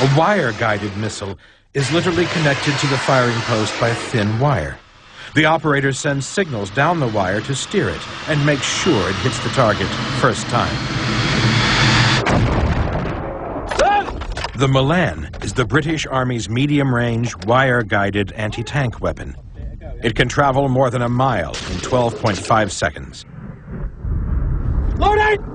A wire-guided missile is literally connected to the firing post by a thin wire. The operator sends signals down the wire to steer it and make sure it hits the target first time. The Milan is the British Army's medium-range, wire-guided anti-tank weapon. It can travel more than a mile in 12.5 seconds. Loading! Loading!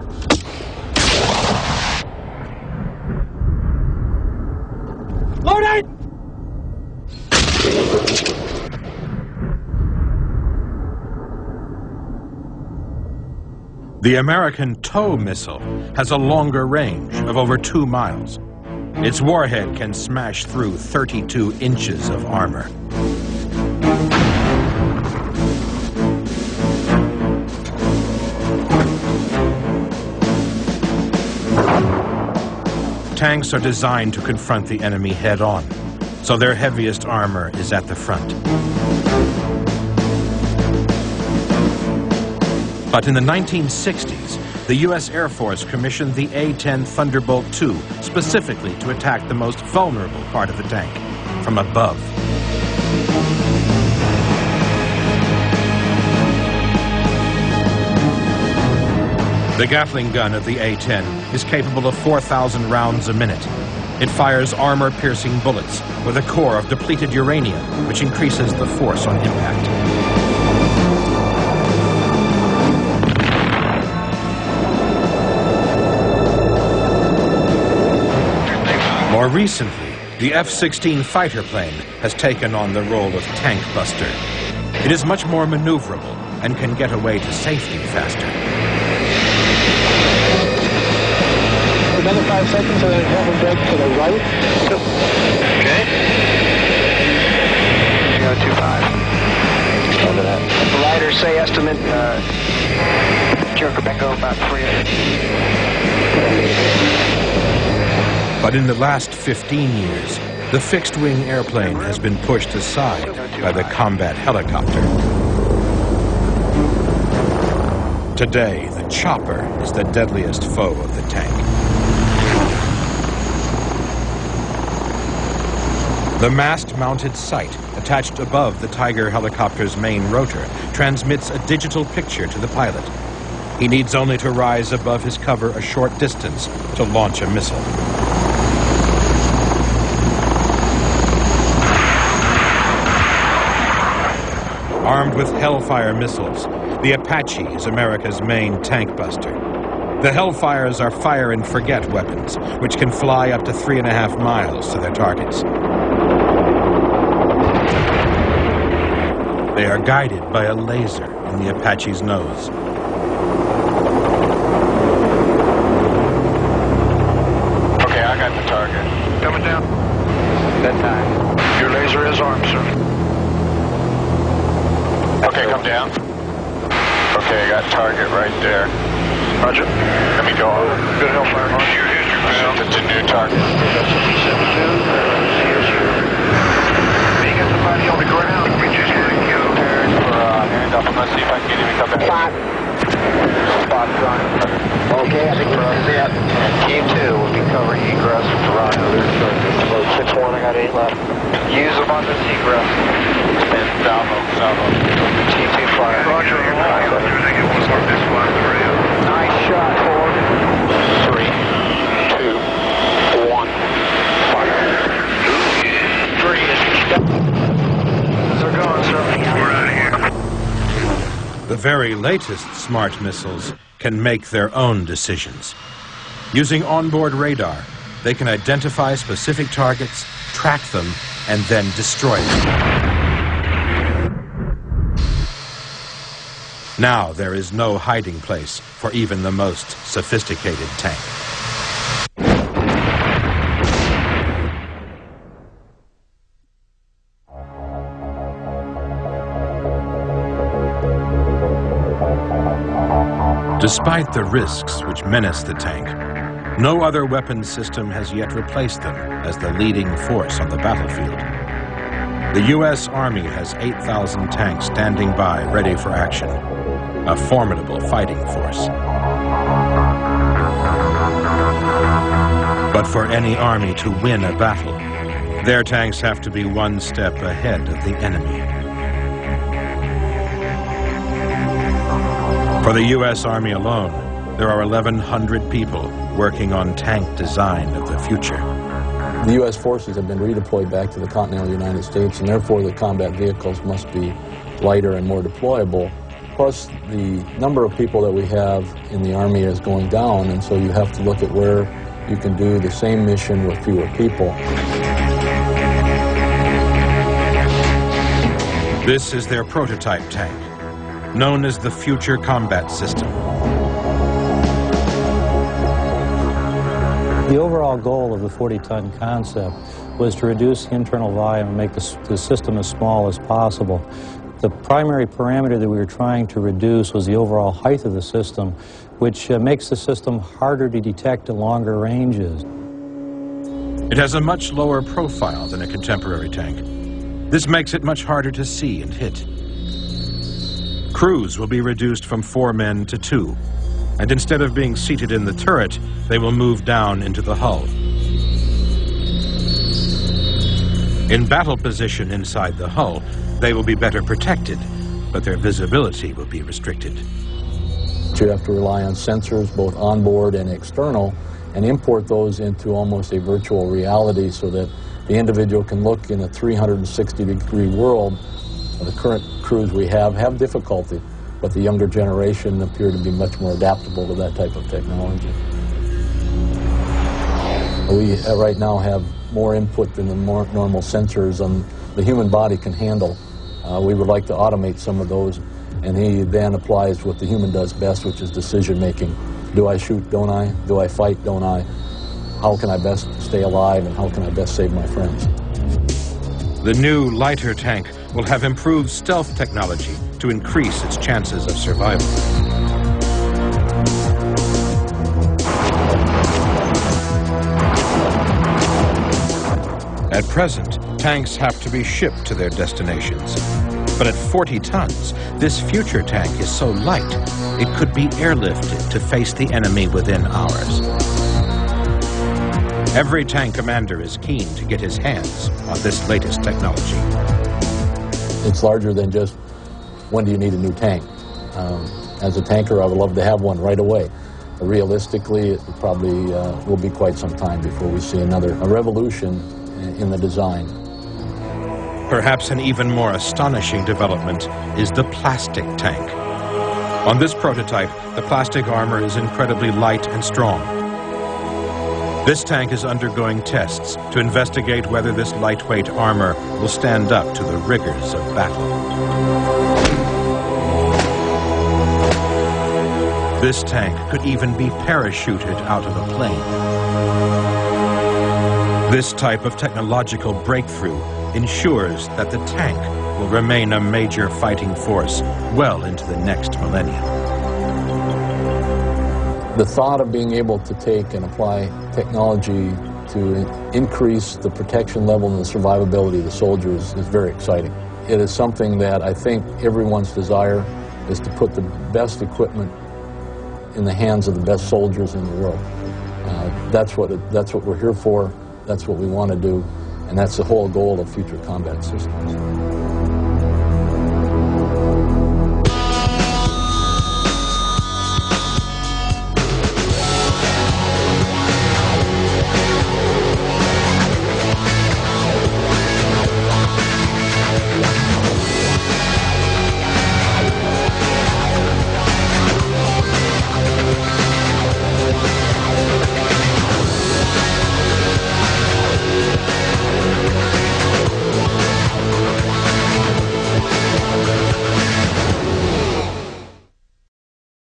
The American TOW missile has a longer range of over two miles. Its warhead can smash through 32 inches of armor. Tanks are designed to confront the enemy head on, so their heaviest armor is at the front. But in the 1960s, the U.S. Air Force commissioned the A-10 Thunderbolt II specifically to attack the most vulnerable part of the tank, from above. The Gatling gun of the A-10 is capable of 4,000 rounds a minute. It fires armor-piercing bullets with a core of depleted uranium, which increases the force on impact. More recently, the F-16 fighter plane has taken on the role of tank buster. It is much more maneuverable and can get away to safety faster. Another five seconds and then have a break to the right. Okay. Go two five. Over that. Riders say estimate. Uh, Jericho Echo about three. But in the last 15 years, the fixed-wing airplane has been pushed aside by the combat helicopter. Today, the chopper is the deadliest foe of the tank. The mast-mounted sight attached above the Tiger helicopter's main rotor transmits a digital picture to the pilot. He needs only to rise above his cover a short distance to launch a missile. Armed with Hellfire missiles, the Apache is America's main tank buster. The Hellfires are fire and forget weapons, which can fly up to three and a half miles to their targets. They are guided by a laser in the Apache's nose. Okay, I got the target. Coming down. That time. Your laser is armed, sir. Okay, come down. Okay, I got target right there. Roger. Let me go. Good Hellfire. On your history, pal. It's a new target. We got somebody on the ground. We just got killed. For uh, handoff. I'm gonna see if I can get him to come back. Spot gun. Okay, I think this is it. And team two will be covering egress from Toronto. Load six one. I got eight left. Use them on this egress. And Salvo, Salvo. Team two fire. Roger, you're not using it. What's on this one? Nice shot, Ford. Three, two, one. Fire. Three is They're going, sir. We're out of here. The very latest smart missiles can make their own decisions. Using onboard radar, they can identify specific targets, track them, and then destroy them. Now there is no hiding place for even the most sophisticated tank. Despite the risks which menace the tank, no other weapon system has yet replaced them as the leading force on the battlefield. The U.S. Army has 8,000 tanks standing by ready for action, a formidable fighting force. But for any army to win a battle, their tanks have to be one step ahead of the enemy. For the U.S. Army alone, there are 1,100 people working on tank design of the future. The U.S. forces have been redeployed back to the continental United States, and therefore the combat vehicles must be lighter and more deployable. Plus, the number of people that we have in the Army is going down, and so you have to look at where you can do the same mission with fewer people. This is their prototype tank, known as the Future Combat System. The overall goal of the 40-ton concept was to reduce the internal volume and make the, the system as small as possible. The primary parameter that we were trying to reduce was the overall height of the system, which uh, makes the system harder to detect at longer ranges. It has a much lower profile than a contemporary tank. This makes it much harder to see and hit. Crews will be reduced from four men to two, and instead of being seated in the turret, they will move down into the hull. In battle position inside the hull, they will be better protected, but their visibility will be restricted. You have to rely on sensors, both onboard and external, and import those into almost a virtual reality so that the individual can look in a 360 degree world. The current crews we have have difficulty, but the younger generation appear to be much more adaptable to that type of technology. We uh, right now have more input than the more normal sensors on the human body can handle. Uh, we would like to automate some of those, and he then applies what the human does best, which is decision making. Do I shoot, don't I? Do I fight, don't I? how can I best stay alive and how can I best save my friends. The new lighter tank will have improved stealth technology to increase its chances of survival. At present, tanks have to be shipped to their destinations. But at 40 tons, this future tank is so light, it could be airlifted to face the enemy within hours. Every tank commander is keen to get his hands on this latest technology. It's larger than just when do you need a new tank. Um, as a tanker, I would love to have one right away. Realistically, it probably uh, will be quite some time before we see another a revolution in the design. Perhaps an even more astonishing development is the plastic tank. On this prototype, the plastic armor is incredibly light and strong. This tank is undergoing tests to investigate whether this lightweight armor will stand up to the rigors of battle. This tank could even be parachuted out of a plane. This type of technological breakthrough ensures that the tank will remain a major fighting force well into the next millennium. The thought of being able to take and apply technology to increase the protection level and the survivability of the soldiers is very exciting. It is something that I think everyone's desire is to put the best equipment in the hands of the best soldiers in the world. Uh, that's, what it, that's what we're here for, that's what we want to do, and that's the whole goal of future combat systems.